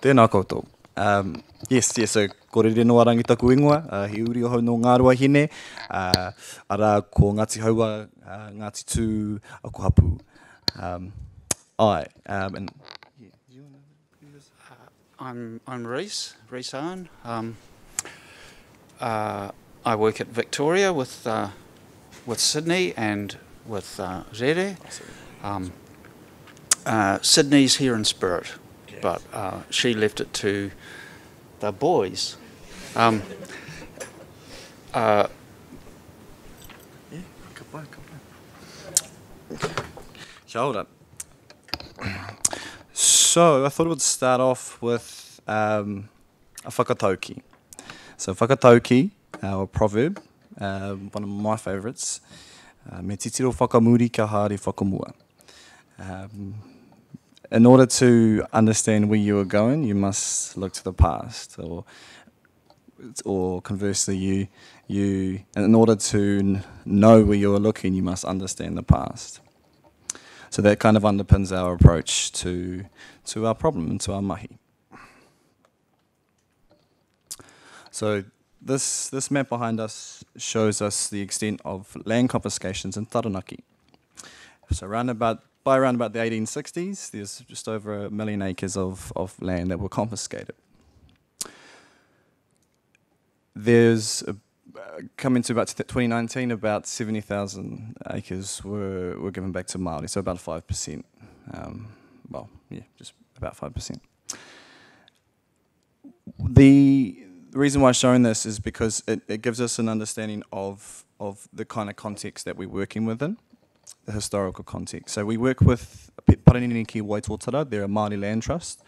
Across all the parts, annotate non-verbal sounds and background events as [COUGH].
Tēnā koutou. Um, yes, yes, so ko Rere-No-A-Rangi taku ingoa, uh, he uri o no Ngāruahine, uh, ara ko Ngāti Haua, uh, Ngāti Tū, Ako Hapu. Um, ai, um, and I'm I'm Rhys Rhys Owen. Um, uh, I work at Victoria with uh, with Sydney and with uh, Rere. Um, uh, Sydney's here in spirit, but uh, she left it to the boys. Um, uh, Kia ora. So, I thought I would start off with um, a whakatauki. So, whakatauki, our proverb, um, one of my favourites, uh, me titiro whakamuri ka haere whakamua. Um, in order to understand where you are going, you must look to the past, or or conversely, you you in order to know where you are looking, you must understand the past. So that kind of underpins our approach to to our problem and to our mahi. So this this map behind us shows us the extent of land confiscations in Taranaki. So around about by around about the 1860s, there's just over a million acres of, of land that were confiscated. There's uh, coming to about 2019, about 70,000 acres were, were given back to Maori, so about 5%. Um, well, yeah, just about 5%. The, the reason why I'm showing this is because it, it gives us an understanding of, of the kind of context that we're working within, the historical context. So we work with Parininihi ki Waitotara, they're a Māori land trust,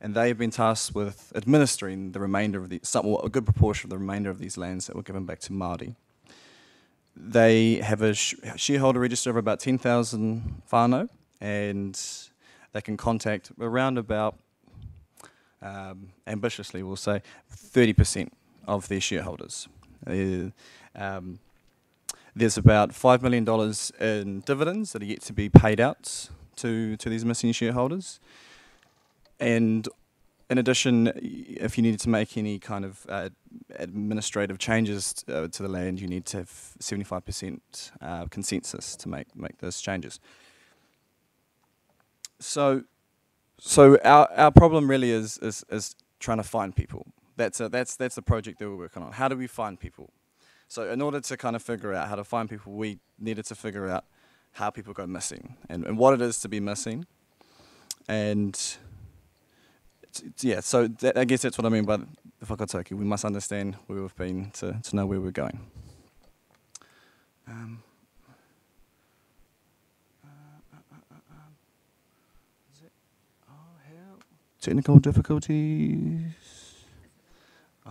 and they have been tasked with administering the remainder of the, some, well, a good proportion of the remainder of these lands that were given back to Māori. They have a sh- shareholder register of about 10,000 whānau, and they can contact around about, um, ambitiously we'll say, 30% of their shareholders. Uh, um, there's about $5 million in dividends that are yet to be paid out to, to these missing shareholders. And in addition, if you needed to make any kind of uh, administrative changes uh, to the land, you need to have 75% uh, consensus to make, make those changes. So, so our, our problem really is, is, is trying to find people. That's, a, that's, that's the project that we're working on. How do we find people? So, in order to kind of figure out how to find people, we needed to figure out how people go missing and, and what it is to be missing. And yeah, so that, I guess that's what I mean by the whakatauki. We must understand where we've been to, to know where we're going. Um, uh, uh, uh, oh. Technical difficulties.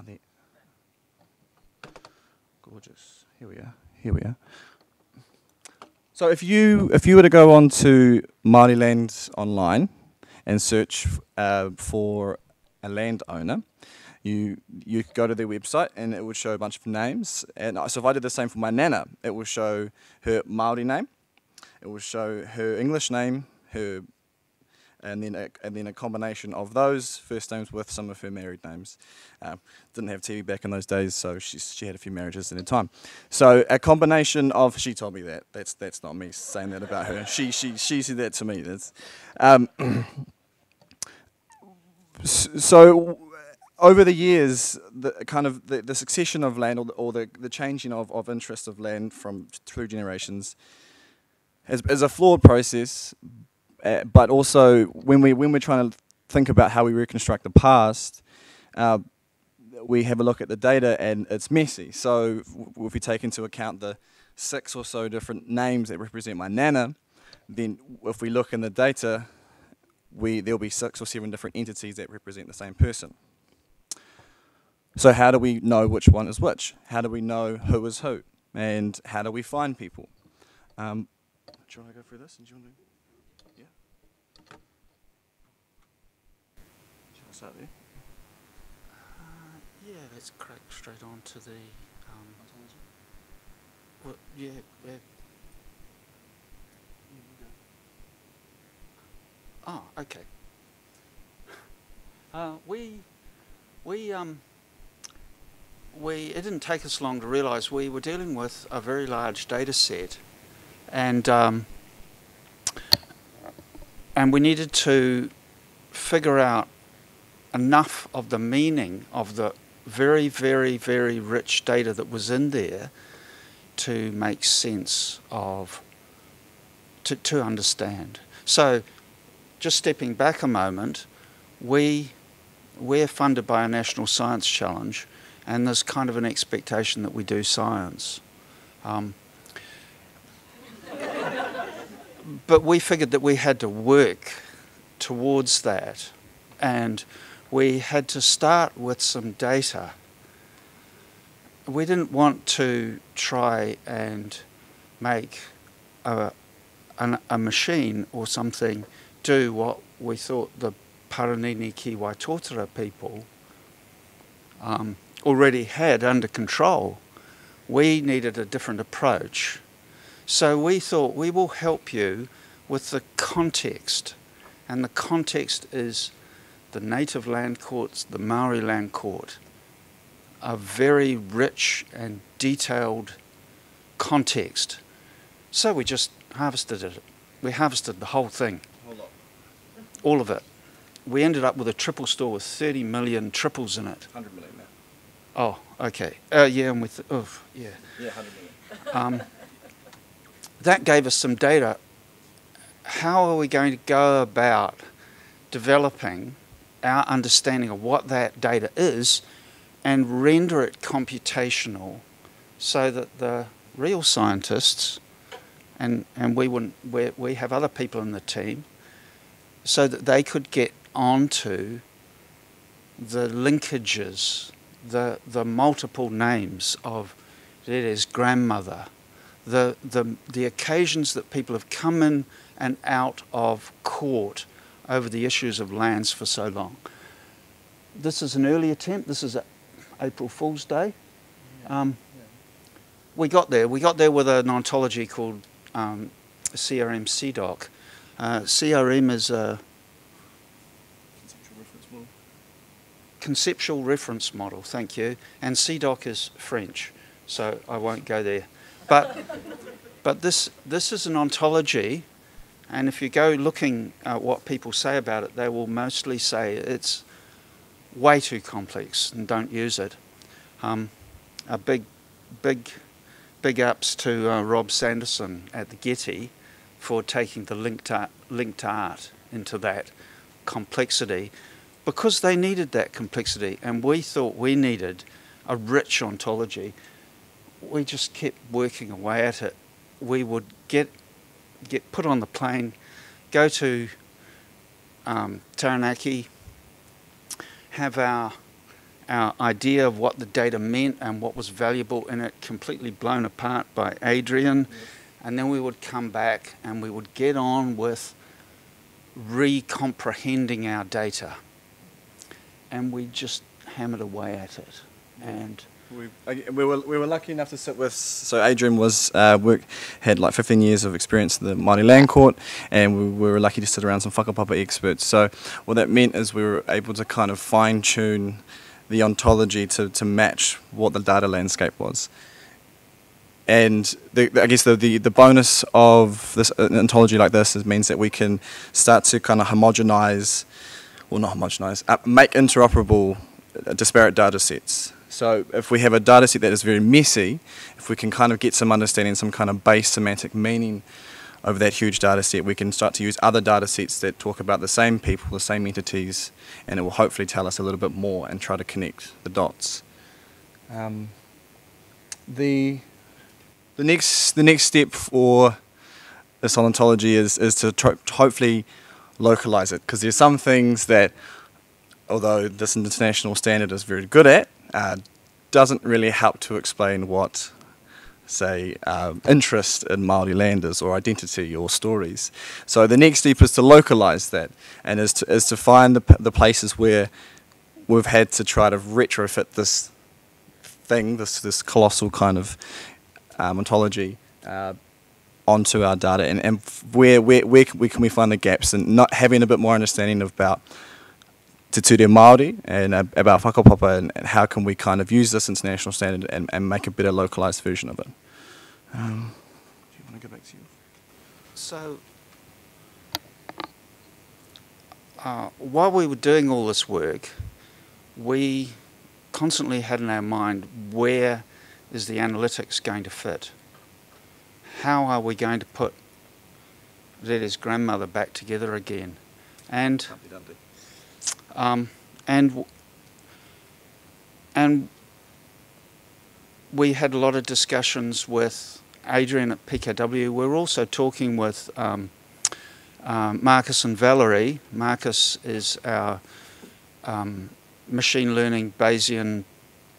There. Gorgeous. Here we are. Here we are. So if you if you were to go on to Māori online and search uh, for a landowner, you you could go to their website and it would show a bunch of names. And so if I did the same for my nana, it will show her Maori name, it will show her English name, her and then a, and then a combination of those first names with some of her married names. Um, didn't have TV back in those days, so she she had a few marriages in her time. So a combination of she told me that that's that's not me saying that about her. She she she said that to me. That's um, [CLEARS THROAT] so. Over the years, the kind of the, the succession of land or the, or the, the changing of, of interest of land from through generations is, is a flawed process, uh, but also when we when we're trying to think about how we reconstruct the past, uh, we have a look at the data and it's messy. So if we take into account the six or so different names that represent my nana, then if we look in the data, we there'll be six or seven different entities that represent the same person. So how do we know which one is which? How do we know who is who? And how do we find people? Um, do you want to go through this? And do you want to? Yeah. Shall I start yeah, let's crack straight on to the. Um, well, yeah, yeah. Oh, okay. Uh, we, we, um, we, it didn't take us long to realise we were dealing with a very large data set, and um, and we needed to figure out enough of the meaning of the very, very, very rich data that was in there to make sense of, to, to understand. So, just stepping back a moment, we, we're funded by a National Science Challenge, and there's kind of an expectation that we do science. Um, [LAUGHS] but we figured that we had to work towards that, and we had to start with some data. We didn't want to try and make a, an, a machine or something do what we thought the Parininihi ki Waitotara people um, already had under control. We needed a different approach. So we thought we will help you with the context. And the context is the native land courts, the Maori land court, a very rich and detailed context. So we just harvested it. We harvested the whole thing, all of it. We ended up with a triple store with 30 million triples in it. 100 million now. Oh, okay. Uh, yeah, and with, oh, yeah. Yeah, 100 million. Um, that gave us some data. How are we going to go about developing our understanding of what that data is and render it computational so that the real scientists and, and we, wouldn't, we, we have other people in the team so that they could get onto the linkages, the, the multiple names of Rere's grandmother, the, the, the occasions that people have come in and out of court over the issues of lands for so long. This is an early attempt. This is April Fool's Day. Um, we got there. We got there with an ontology called um, CRM CIDOC. Uh, CRM is a Conceptual reference model. conceptual reference model, thank you, and CIDOC is French, so I won't go there. But, [LAUGHS] but this, this is an ontology, and if you go looking at what people say about it, they will mostly say it's way too complex and don't use it. Um, a big, big, big ups to uh, Rob Sanderson at the Getty for taking the linked art, linked art into that complexity because they needed that complexity and we thought we needed a rich ontology. We just kept working away at it. We would get get put on the plane, go to um, Taranaki, have our our idea of what the data meant and what was valuable in it completely blown apart by Adrian, and then we would come back and we would get on with recomprehending our data, and we just hammered away at it, and. We, we, were, we were lucky enough to sit with. So Adrian was uh, work had like 15 years of experience in the Māori Land Court, and we, we were lucky to sit around some whakapapa experts. So what that meant is we were able to kind of fine tune the ontology to, to match what the data landscape was. And the, I guess the, the, the bonus of this an ontology like this is, means that we can start to kind of homogenize, well not homogenize, uh, make interoperable uh, disparate data sets. So if we have a data set that is very messy, if we can kind of get some understanding, some kind of base semantic meaning over that huge data set, we can start to use other data sets that talk about the same people, the same entities, and it will hopefully tell us a little bit more and try to connect the dots. Um, the the next the next step for this ontology is is to hopefully localize it because there's some things that although this international standard is very good at uh, doesn't really help to explain what say um, interest in Maori land is or identity or stories. So the next step is to localize that and is to, is to find the, the places where we've had to try to retrofit this thing this this colossal kind of um, ontology uh, onto our data and, and where, where, where, can we, can we find the gaps and not having a bit more understanding about Te Ture Māori and uh, about whakapapa and, and how can we kind of use this international standard and, and make a better localized version of it. Um, do you want to go back to you? So, uh, while we were doing all this work, we constantly had in our mind where is the analytics going to fit? How are we going to put Rere's grandmother back together again? And um, and and we had a lot of discussions with Adrian at PKW. We're also talking with um, um, Marcus and Valerie. Marcus is our um, machine learning Bayesian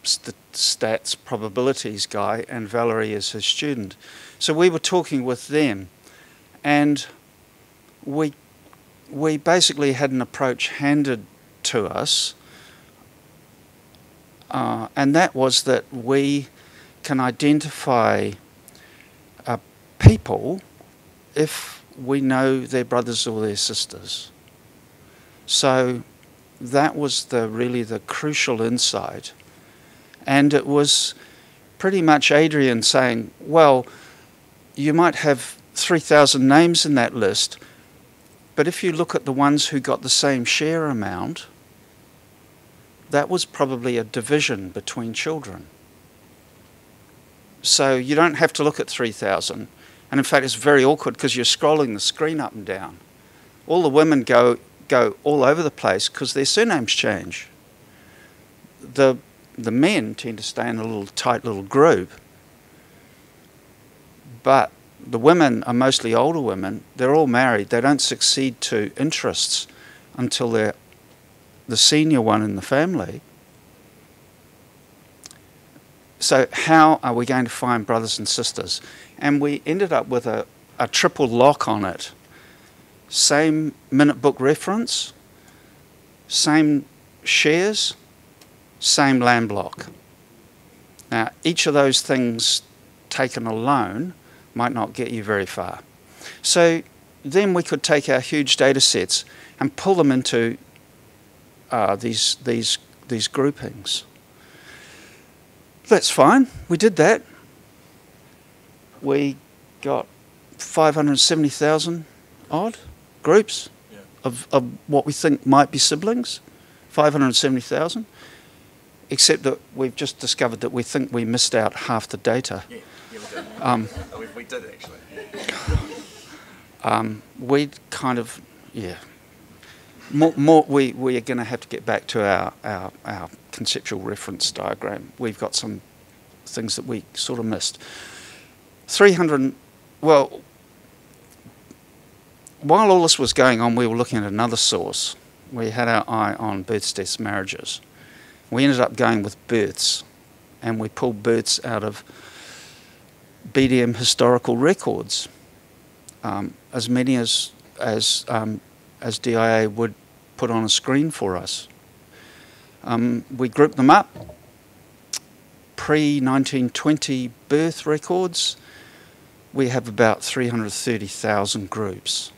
st stats probabilities guy, and Valerie is his student. So we were talking with them, and we we basically had an approach handed to us, uh, and that was that we can identify uh, people if we know their brothers or their sisters. So that was the really the crucial insight, and it was pretty much Adrian saying, "Well, you might have 3,000 names in that list." But if you look at the ones who got the same share amount, that was probably a division between children. So you don't have to look at 3,000. And in fact, it's very awkward because you're scrolling the screen up and down. All the women go, go all over the place because their surnames change. The, the men tend to stay in a little tight little group. But the women are mostly older women. They're all married. They don't succeed to interests until they're the senior one in the family. So, how are we going to find brothers and sisters? And we ended up with a, a triple lock on it same minute book reference, same shares, same land block. Now, each of those things taken alone might not get you very far. So then we could take our huge data sets and pull them into uh, these, these, these groupings. That's fine. We did that. We got 570,000 odd groups yeah. of, of what we think might be siblings. 570,000. Except that we've just discovered that we think we missed out half the data. Yeah, yeah we did. Um, oh, we, we did actually. Um, we kind of, yeah, more, more, we, we are going to have to get back to our, our, our conceptual reference diagram. We've got some things that we sort of missed. 300, well, while all this was going on, we were looking at another source. We had our eye on births, deaths, marriages. We ended up going with births, and we pulled births out of BDM historical records, um, as many as as um, as DIA would put on a screen for us. Um, we grouped them up. Pre 1920 birth records, we have about 330,000 groups.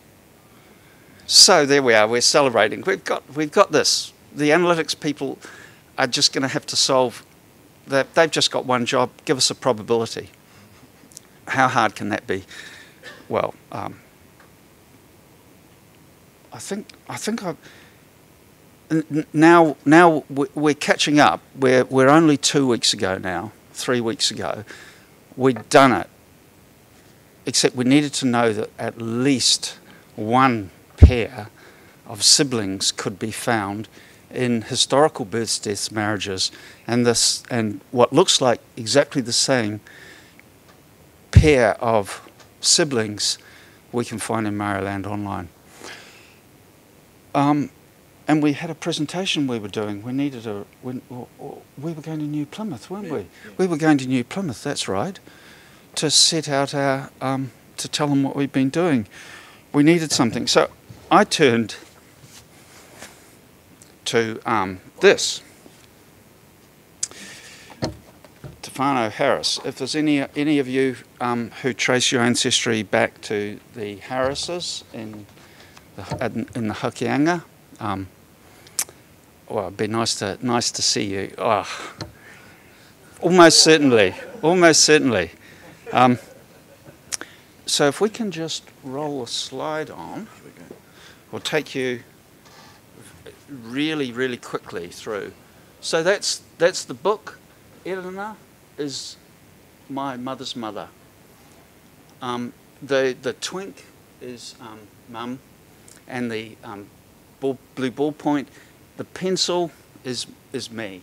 So there we are, we're celebrating. We've got, we've got this. The analytics people are just going to have to solve that. They've just got one job give us a probability. How hard can that be? Well, um, I think I think I now now we're catching up. We're we're only two weeks ago now, three weeks ago. We'd done it, except we needed to know that at least one pair of siblings could be found in historical births, deaths, marriages, and this and what looks like exactly the same pair of siblings we can find in Māori Land online. Um, and we had a presentation we were doing. We needed a. We, we were going to New Plymouth, weren't we? Yeah. We were going to New Plymouth. That's right. To set out our. Um, to tell them what we've been doing. We needed something. So I turned to um, this. Stefano Harris. If there's any any of you um, who trace your ancestry back to the Harrises in the, in the Hokianga, um, well, it'd be nice to nice to see you. Oh, almost certainly, almost certainly. Um, so if we can just roll a slide on, we'll take you really, really quickly through. So that's that's the book. Elena is my mother's mother. Um, the the twink is um, mum, and the um, ball, blue ballpoint, the pencil is is me.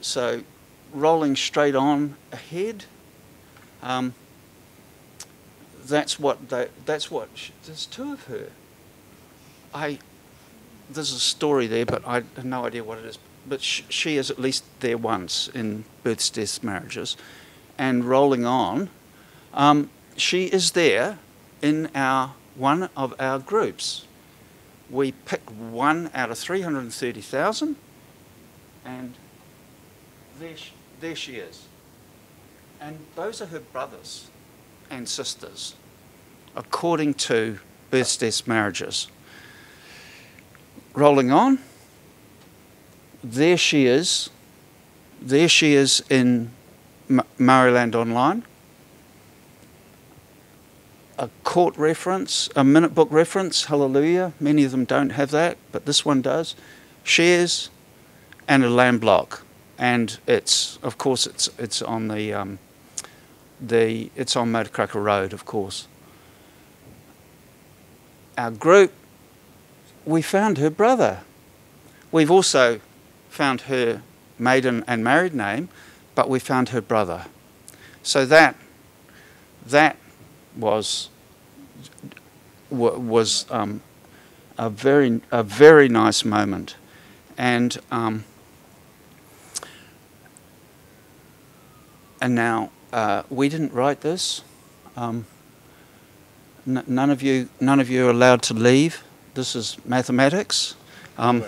So, rolling straight on ahead. Um, that's what they, that's what sh there's two of her. I there's a story there, but I have no idea what it is. But sh she is at least there once in births, deaths, marriages, and rolling on. Um, she is there in our one of our groups. We pick one out of 330,000, and there she, there she is. And those are her brothers and sisters, according to births, deaths, marriages. Rolling on, there she is. There she is in M- Māori Land Online. A court reference, a minute book reference, hallelujah. Many of them don't have that, but this one does. Shares and a land block. And it's, of course, it's, it's on the, um, the, it's on Motukaraka Road, of course. Our group, we found her brother. We've also found her maiden and married name, but we found her brother. So that, that was was um, a very a very nice moment, and um, and now uh, we didn't write this. Um, none of you none of you are allowed to leave. This is mathematics. Um,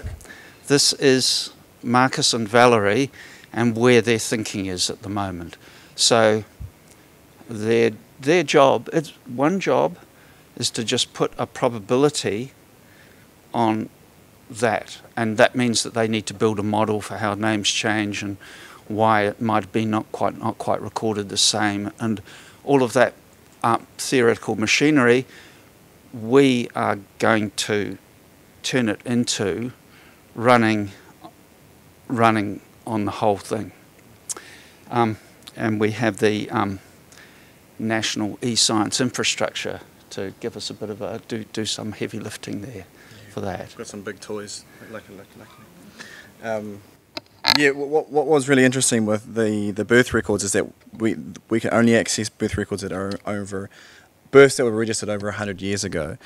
this is Marcus and Valerie and where their thinking is at the moment. So their their job, it's one job, is to just put a probability on that, and that means that they need to build a model for how names change and why it might be not quite not quite recorded the same, and all of that uh, theoretical machinery. We are going to turn it into running running on the whole thing. Um, and we have the um, national e-science infrastructure to give us a bit of a do do some heavy lifting there yeah. for that. Got some big toys, lucky, lucky. Um, yeah, what what was really interesting with the, the birth records is that we we can only access birth records that are over births that were registered over hundred years ago,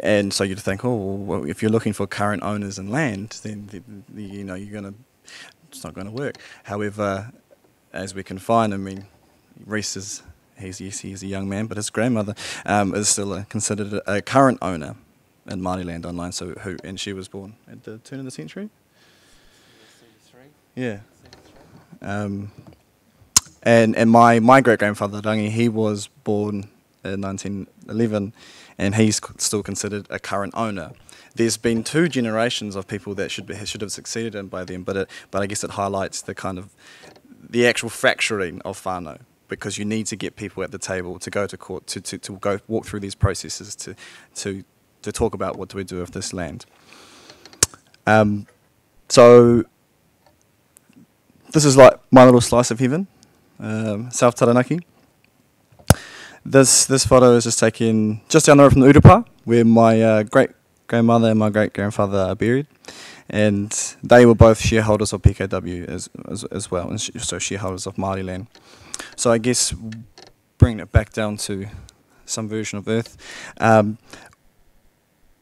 and so you'd think, oh, well, if you're looking for current owners and land, then the, the, you know you're gonna it's not going to work. However, as we can find, I mean, Rhys is he's yes, he's a young man, but his grandmother um, is still a, considered a, current owner in Māori Land Online. So who and she was born at the turn of the century. Yeah. Um, and and my, my great grandfather Rangi, he was born in 1911, and he's still considered a current owner. There's been two generations of people that should be, should have succeeded him by then, but it, but I guess it highlights the kind of the actual fracturing of whānau because you need to get people at the table to go to court to, to, to go walk through these processes to to to talk about what do we do with this land. Um, so this is like my little slice of heaven, um, South Taranaki. This this photo is just taken just down the road from the Urupa, where my uh, great grandmother and my great grandfather are buried, and they were both shareholders of PKW as as, as well, and sh so shareholders of Māori land. So I guess bringing it back down to some version of Earth, um,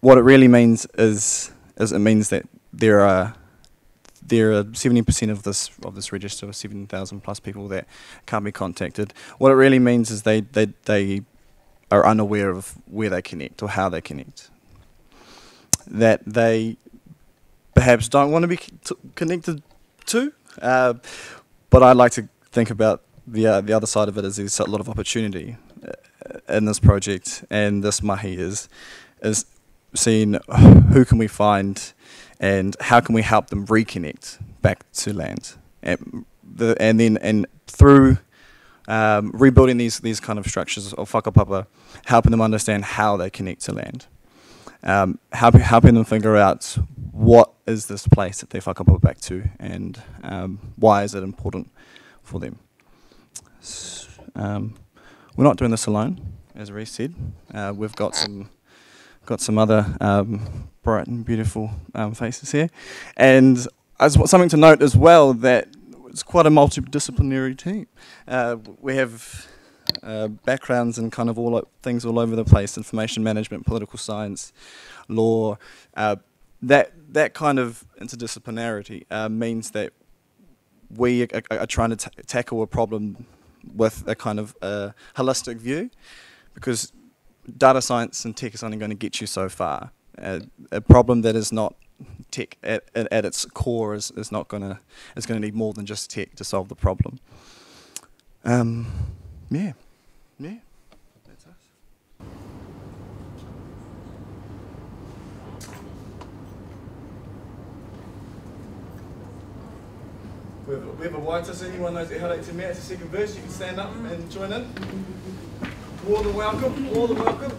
what it really means is is it means that there are there are 70% of this of this register, 7,000 plus people that can't be contacted. What it really means is they, they, they are unaware of where they connect or how they connect. That they perhaps don't want to be connected to. Uh, but I like to think about the uh, the other side of it is there's a lot of opportunity uh, in this project, and this mahi is is seeing who can we find and how can we help them reconnect back to land, and, the, and then and through um, rebuilding these these kind of structures of whakapapa, helping them understand how they connect to land, um, helping helping them figure out what is this place that they whakapapa back to, and um, why is it important for them. S- um, we're not doing this alone, as Rhys said. Uh, we've got some got some other um, bright and beautiful um, faces here, and as something to note as well that it's quite a multidisciplinary team. Uh, we have uh, backgrounds and kind of all things all over the place: information management, political science, law. Uh, that that kind of interdisciplinarity uh, means that we are, are, trying to ta tackle a problem with a kind of uh, holistic view, because data science and tech is only going to get you so far. Uh, a problem that is not tech at, at, its core is, is not going to is going to need more than just tech to solve the problem. Um, yeah, yeah, that's us. Have, a- a Waitas, anyone knows how to it's the second verse, you can stand up and join in. More than welcome, more than welcome.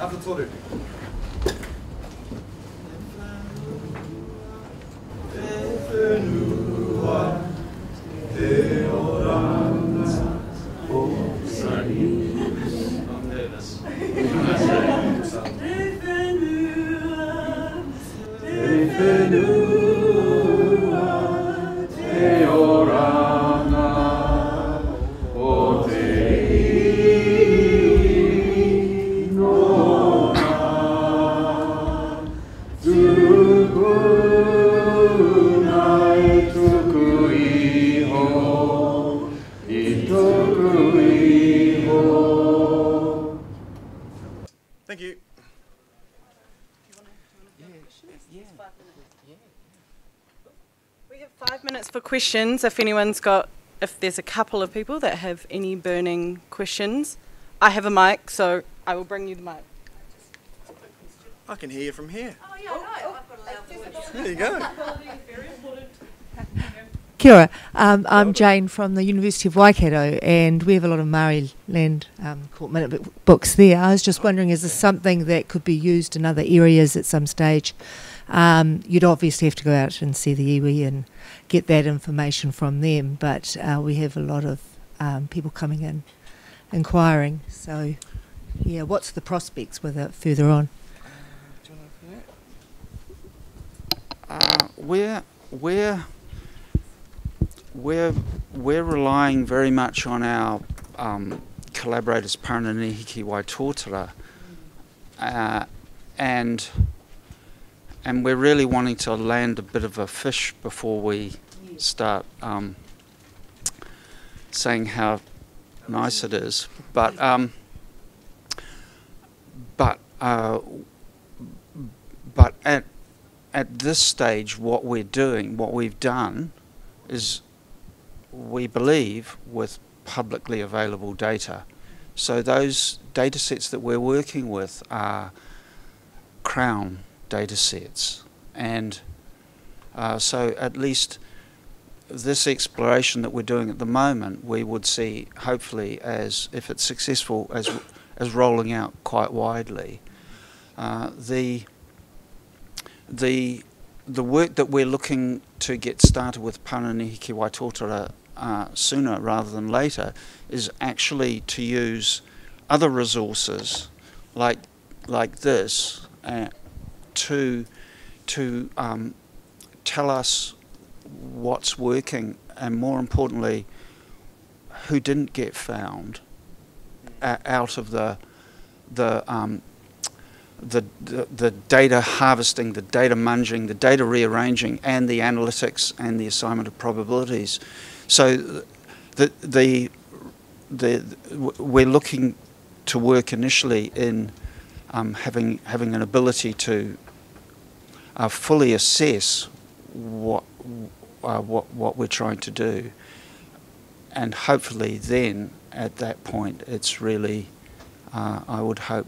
After toru. Thank five minutes for questions. If anyone's got, if there's a couple of people that have any burning questions, I have a mic, so I will bring you the mic. I can hear you from here. Oh yeah, no, I've got a voice. there you go kia ora um, i'm Jane from the University of Waikato, and we have a lot of Maori land um, court minute books there. I was just wondering, is this something that could be used in other areas at some stage? Um, you'd obviously have to go out and see the iwi and get that information from them, but uh, we have a lot of um, people coming in inquiring. So, yeah, what's the prospects with it further on? Uh, we're we're we're we're relying very much on our um, collaborators Parininihi ki Waitotara, uh, and and we're really wanting to land a bit of a fish before we start um, saying how nice it is. But um, but uh, but at at this stage, what we're doing, what we've done, is we believe with publicly available data. So those data sets that we're working with are Crown data sets. And uh, so at least this exploration that we're doing at the moment, we would see hopefully as, if it's successful, as, as rolling out quite widely. Uh, the the the work that we're looking to get started with Parininihi ki Waitotara uh, sooner rather than later is actually to use other resources like like this uh, to to um, tell us what's working and more importantly who didn't get found uh, out of the the um, the, the, the data harvesting, the data munging, the data rearranging, and the analytics and the assignment of probabilities. So the, the, the, we're looking to work initially in um, having, having an ability to uh, fully assess what, uh, what, what we're trying to do. And hopefully then, at that point, it's really uh, I would hope,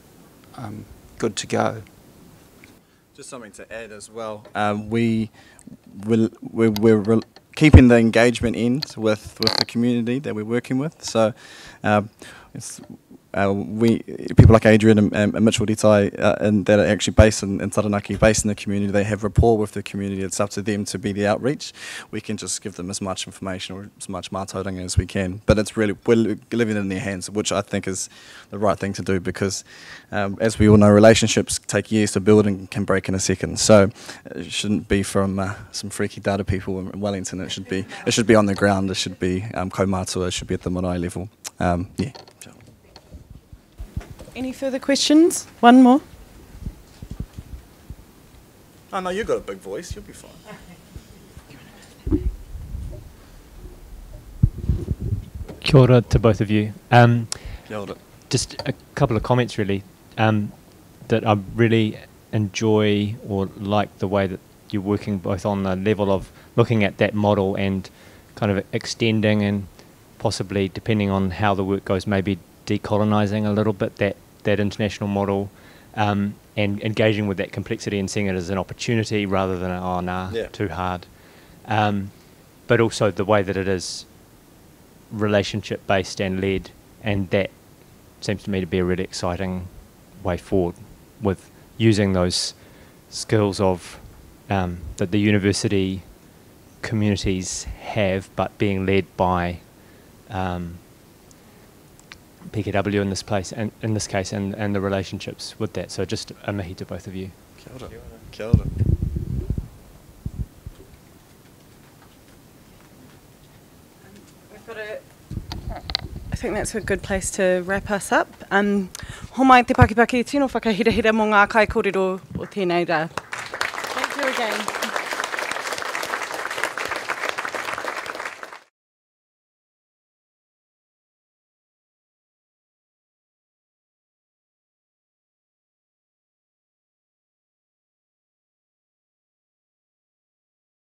um, good to go. Just something to add as well. Um, we we're, we're keeping the engagement in with, with the community that we're working with. So um, uh, we people like Adrian and, and, Mitchell Ditai uh, and that are actually based in, in Taranaki, based in the community. They have rapport with the community. It's up to them to be the outreach. We can just give them as much information or as much mātauranga as we can. But it's really we're living it in their hands, which I think is the right thing to do because, um, as we all know, relationships take years to build and can break in a second. So it shouldn't be from uh, some freaky data people in Wellington. It should be it should be on the ground. It should be um, kaumātua. It should be at the marae level. Um, yeah. Any further questions? One more. Oh no, you've got a big voice. You'll be fine. Kia ora to both of you. Um, Kia ora. just a couple of comments, really, um, that I really enjoy or like the way that you're working both on the level of looking at that model and kind of extending and possibly, depending on how the work goes, maybe decolonising a little bit that, that international model um, and engaging with that complexity and seeing it as an opportunity rather than, oh, nah, Yeah. too hard. Um, but also the way that it is relationship based and led, and that seems to me to be a really exciting way forward with using those skills of um, that the university communities have, but being led by um, PKW in this place and in this case, and, and the relationships with that. So just a mihi to both of you. Kia ora. Kia ora. We've got a, I think that's a good place to wrap us up. Um, ho mai te pakipaki tino whakahirahira mo ngā kai kōrero o tēnei rā. Thank you again.